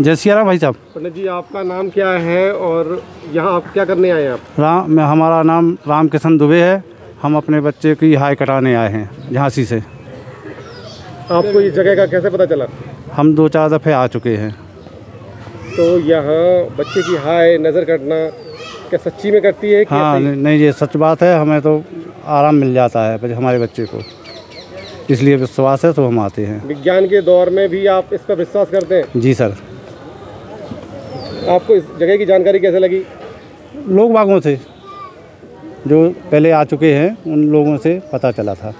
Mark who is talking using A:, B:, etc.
A: जय सिया राम भाई साहब।
B: पंडित जी आपका नाम क्या है और यहाँ आप क्या करने आए हैं आप?
A: राम मैं हमारा नाम राम किशन दुबे है। हम अपने बच्चे की हाई कटाने आए हैं झांसी से।
B: आपको इस जगह का कैसे पता चला?
A: हम दो चार दफ़े आ चुके हैं।
B: तो यहाँ बच्चे की हाय नज़र कटना क्या सच्ची में करती है कि
A: हाँ नहीं ये सच बात है। हमें तो आराम मिल जाता है हमारे बच्चे को। इसलिए विश्वास है तो हम आते हैं।
B: विज्ञान के दौर में भी आप इस पर विश्वास करते हैं?
A: जी सर।
B: आपको इस जगह की जानकारी कैसे लगी?
A: लोग बागों से जो पहले आ चुके हैं उन लोगों से पता चला था।